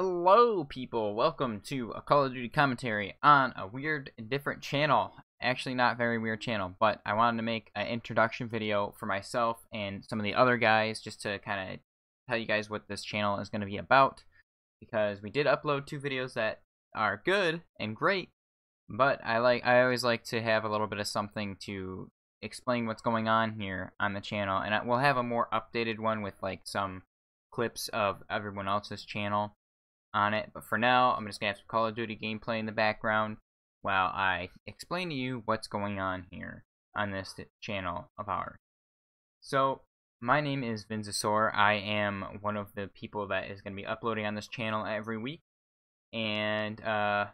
Hello, people. Welcome to a Call of Duty commentary on a weird, different channel. Actually, not very weird channel, but I wanted to make an introduction video for myself and some of the other guys just to kind of tell you guys what this channel is going to be about. Because we did upload two videos that are good and great, but I like I always like to have a little bit of something to explain what's going on here on the channel, and we'll have a more updated one with like some clips of everyone else's channel on it. But for now, I'm just going to have some Call of Duty gameplay in the background while I explain to you what's going on here on this channel of ours. So, my name is Vinzasaur. I am one of the people that is going to be uploading on this channel every week. And, uh,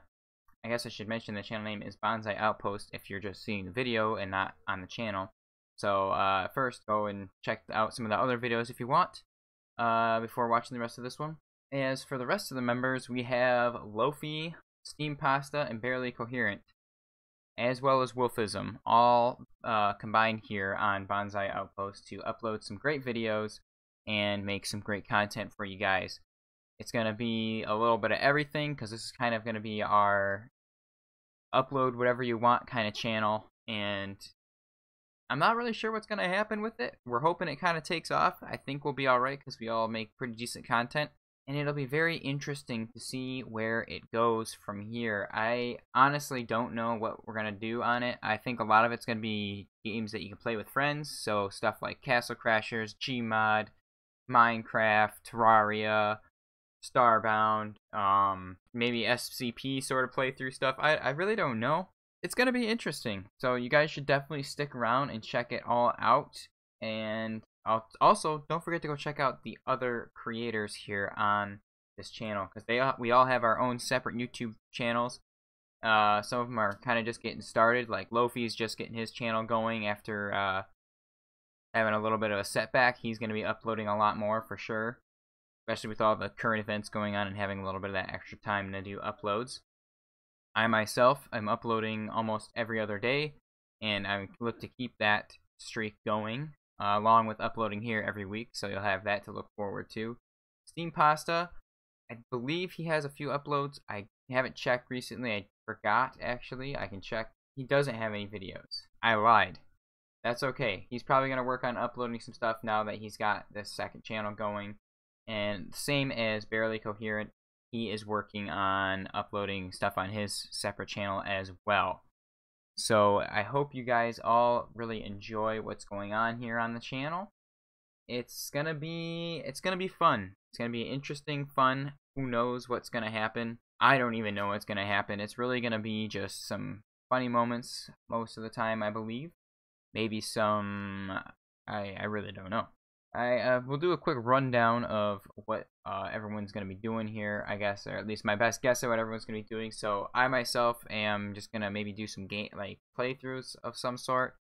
I guess I should mention the channel name is Bonsai Outpost if you're just seeing the video and not on the channel. So, uh, first, go and check out some of the other videos if you want, uh, before watching the rest of this one. As for the rest of the members, we have Lofi, Steam Pasta, and Barely Coherent, as well as Wolfism, all uh, combined here on Bonsai Outpost to upload some great videos and make some great content for you guys. It's going to be a little bit of everything because this is kind of going to be our upload whatever you want kind of channel and I'm not really sure what's going to happen with it. We're hoping it kind of takes off. I think we'll be alright because we all make pretty decent content and it'll be very interesting to see where it goes from here. I honestly don't know what we're going to do on it. I think a lot of it's going to be games that you can play with friends, so stuff like Castle Crashers, Gmod, Minecraft, Terraria, Starbound, um, maybe SCP sort of playthrough stuff. I, I really don't know. It's going to be interesting, so you guys should definitely stick around and check it all out. And also, don't forget to go check out the other creators here on this channel because they we all have our own separate YouTube channels. Uh, some of them are kind of just getting started. Like Lofi's just getting his channel going after uh, having a little bit of a setback. He's going to be uploading a lot more for sure, especially with all the current events going on and having a little bit of that extra time to do uploads. I myself am uploading almost every other day, and I look to keep that streak going uh, along with uploading here every week, so you'll have that to look forward to. Steam Pasta, I believe he has a few uploads. I haven't checked recently. I forgot, actually. I can check. He doesn't have any videos. I lied. That's okay. He's probably going to work on uploading some stuff now that he's got this second channel going. And same as Barely Coherent, he is working on uploading stuff on his separate channel as well. So I hope you guys all really enjoy what's going on here on the channel. It's gonna be it's gonna be fun. It's gonna be interesting, fun. Who knows what's gonna happen? I don't even know what's gonna happen. It's really gonna be just some funny moments most of the time, I believe. Maybe some I I really don't know. I uh, will do a quick rundown of what uh, everyone's going to be doing here, I guess, or at least my best guess at what everyone's going to be doing. So I myself am just going to maybe do some game like playthroughs of some sort,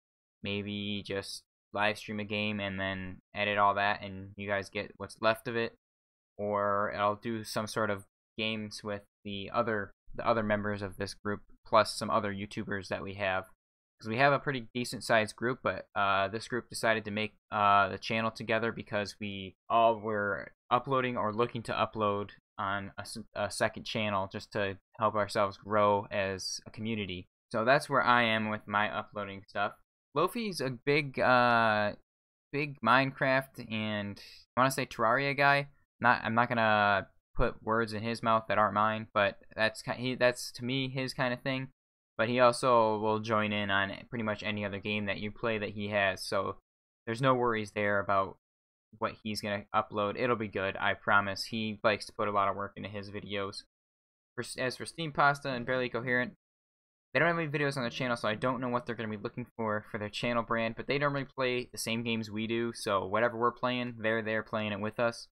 maybe just live stream a game and then edit all that, and you guys get what's left of it, or I'll do some sort of games with the other the other members of this group plus some other YouTubers that we have because we have a pretty decent sized group, but uh, this group decided to make uh, the channel together because we all were uploading or looking to upload on a, a, second channel just to help ourselves grow as a community. So that's where I am with my uploading stuff. Lofi's a big, uh, big Minecraft and I want to say Terraria guy. Not, I'm not gonna put words in his mouth that aren't mine, but that's kind. He, that's to me his kind of thing but he also will join in on pretty much any other game that you play that he has. So there's no worries there about what he's gonna upload. It'll be good, I promise. He likes to put a lot of work into his videos. For, as for Steam Pasta and Barely Coherent, they don't have any videos on their channel, so I don't know what they're gonna be looking for for their channel brand. But they normally play the same games we do, so whatever we're playing, they're there playing it with us.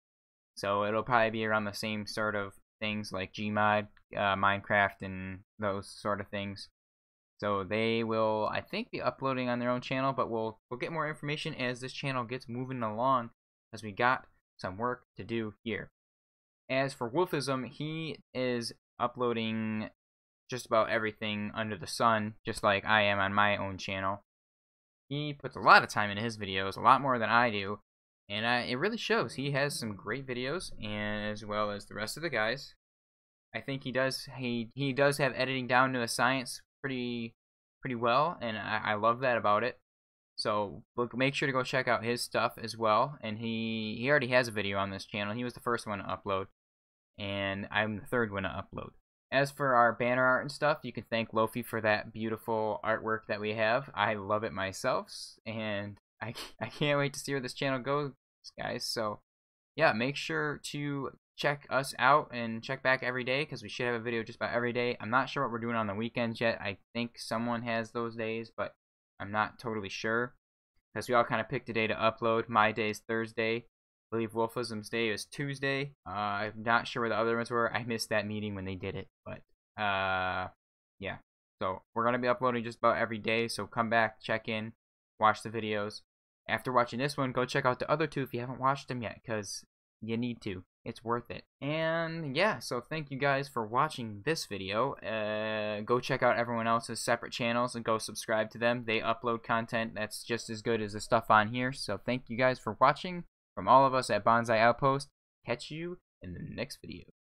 So it'll probably be around the same sort of things like Gmod, uh, Minecraft, and those sort of things. So they will, I think, be uploading on their own channel, but we'll we'll get more information as this channel gets moving along, as we got some work to do here. As for Wolfism, he is uploading just about everything under the sun, just like I am on my own channel. He puts a lot of time into his videos, a lot more than I do, and I, it really shows. He has some great videos, and as well as the rest of the guys. I think he does. He he does have editing down to a science pretty pretty well, and I, I love that about it. So look, make sure to go check out his stuff as well. And he he already has a video on this channel. He was the first one to upload, and I'm the third one to upload. As for our banner art and stuff, you can thank Lofi for that beautiful artwork that we have. I love it myself, and I, I can't wait to see where this channel goes, guys. So, yeah, make sure to check us out and check back every day because we should have a video just about every day. I'm not sure what we're doing on the weekends yet. I think someone has those days, but I'm not totally sure because we all kind of picked a day to upload. My day is Thursday. I believe Wolfism's day is Tuesday. Uh, I'm not sure where the other ones were. I missed that meeting when they did it, but uh, yeah. So we're gonna be uploading just about every day. So come back, check in, watch the videos. After watching this one, go check out the other two if you haven't watched them yet, because you need to. It's worth it. And yeah, so thank you guys for watching this video. Uh, go check out everyone else's separate channels and go subscribe to them. They upload content that's just as good as the stuff on here. So thank you guys for watching. From all of us at Bonsai Outpost, catch you in the next video.